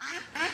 Ha ha ha!